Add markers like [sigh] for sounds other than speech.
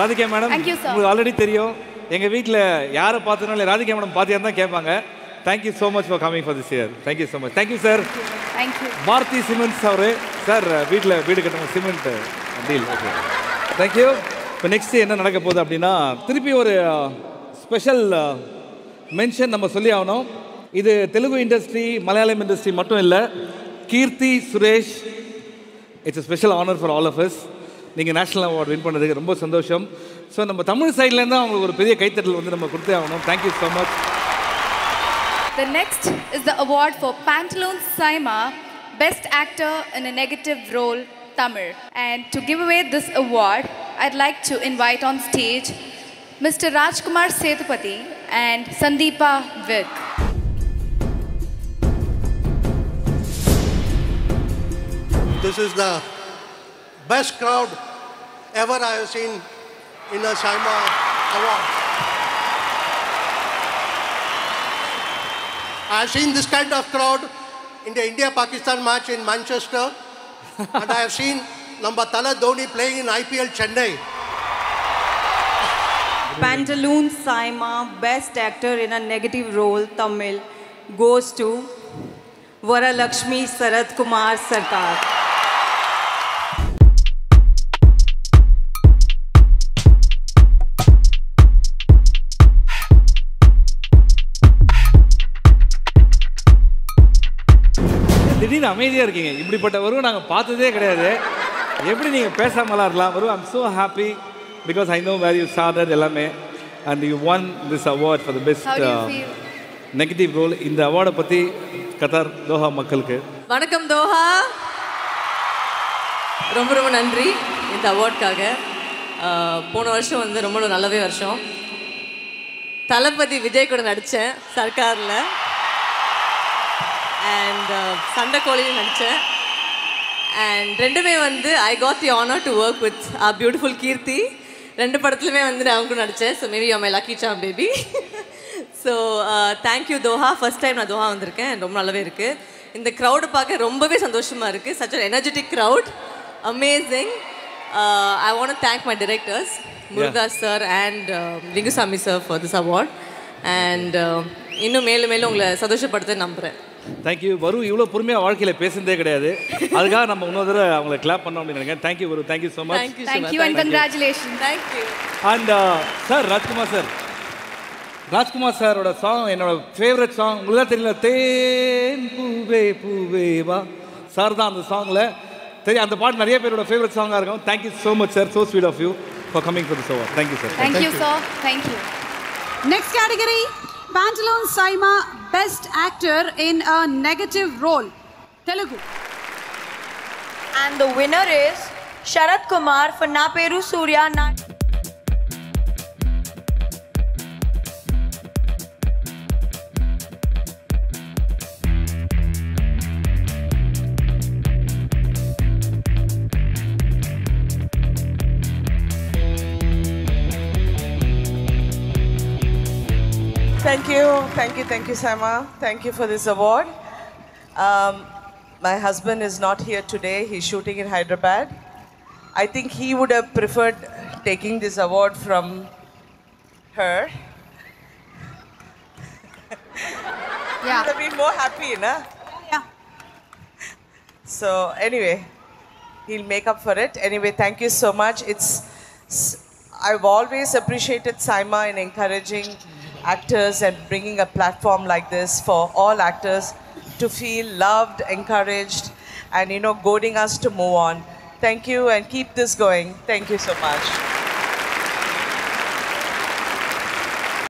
Radhika madam. உங்களுக்கு already தெரியும். எங்கள் வீட்டில் யாரை பார்த்தனாலும் ராதிகா மேடம் பார்த்தியா தான் கேட்பாங்க. Thank you so much for coming for this year thank you so much thank you sir Maruthi cements our. Sir வீட்டில் வீடு கட்டணும். Cement deal okay thank you இப்போ நெக்ஸ்ட் என்ன நடக்க போகுது அப்படின்னா திருப்பி ஒரு ஸ்பெஷல் மென்ஷன் நம்ம சொல்லி ஆகணும். இது தெலுங்கு இண்டஸ்ட்ரி மலையாளம் இண்டஸ்ட்ரி மட்டும் இல்லை Keerthy Suresh. It's a special honour for all of us. நீங்கள் நேஷனல் அவார்டு வின் பண்ணதுக்கு ரொம்ப சந்தோஷம் ஸோ நம்ம தமிழ் சைட்லேருந்து அவங்களுக்கு ஒரு பெரிய கைத்தட்டல் வந்து நம்ம கொடுத்தே ஆகணும் thank you so much The next is the award for Pantaloon Saima, Best Actor in a Negative Role, Tamil. And to give away this award, I'd like to invite on stage Mr. Rajkumar Sethupathi and Sandeepa Vik. This is the best crowd ever I have seen in a Saima award. I have seen this kind of crowd in the India-Pakistan match in Manchester, [laughs] and I have seen Lambatala Dhoni playing in IPL Chennai. [laughs] Pantaloon Saima, Best Actor in a Negative Role, Tamil, goes to Varalakshmi Sarath Kumar Sarkar. திடீர்னு அமைதியாக இருக்கீங்க. இப்படிப்பட்ட வரும் நாங்கள் பார்த்ததே கிடையாது. எப்படி நீங்கள் பேசாமலாம் இருக்கலாம்? வரும் I'm so happy because I know where you started எல்லாமே. And you won this award for the best? Negative role இந்த அவார்டை பற்றி கத்தார் தோஹா மக்களுக்கு. வணக்கம் தோஹா. ரொம்ப ரொம்ப நன்றி இந்த அவார்ட்காக போன வருஷம் வந்து ரொம்ப நல்லவே வருஷம். தளபதி விஜய் கூட நடித்தேன் சர்க்காரில். அண்ட் சண்டைக்கோழியும் நடித்தேன் அண்ட் ரெண்டுமே வந்து I got the honour to work with beautiful Keerthy. ரெண்டு படத்துலையுமே வந்து நான் அவங்க நடித்தேன் so maybe my lucky charm baby so thank you Doha first time நான் தோஹா வந்திருக்கேன். ரொம்ப நல்லாவே இருக்குது இந்த க்ரௌடை பார்க்க ரொம்பவே சந்தோஷமாக இருக்குது such an energetic crowd amazing I want thank my directors Murugadoss sir and Lingusamy sir for this award and இன்னும் மேலும் மேலும் உங்களை சந்தோஷப்படுத்த நம்புகிறேன் தேங்க்யூ வரும் இவ்வளோ பொறுமையாக வாழ்க்கையில் பேசுனதே கிடையாது. அதுக்காக நம்ம இன்னொரு தடவை அவங்களை கிளாப் பண்ணோம் அப்படின்னு நினைக்கிறேன். தேங்க்யூ வரும் thank you so much thank you Thank you and congratulations. Thank you and sir Rajkumar sir Rajkumar சாரோட சாங் என்னோட ஃபேவரட் சாங் உங்களுக்கு தான் தெரியல தேன் பூவே பூவே வா. சார் தான் அந்த சாங்கில் தெரியும் அந்த பாட்டு நிறைய பேரோட ஃபேவரட் சாங்காக இருக்கும். Thank you so much sir so sweet of you for coming for this over thank you sir Thank you, sir. Thank you. Category Saima Best Actor in a Negative Role. Telugu. And the winner is Sharat Kumar for Naperu Surya Nat. Thank you, thank you, thank you, Sama. Thank you for this award. Um, my husband is not here today, he's shooting in Hyderabad. I think he would have preferred taking this award from her. [laughs] Yeah. Would have been more happy, na? Yeah. So, anyway, he'll make up for it. Anyway, thank you so much. It's, I've always appreciated Saima in encouraging actors and bringing a platform like this for all actors to feel loved, encouraged, and you know, goading us to move on. Thank you and keep this going. Thank you so much.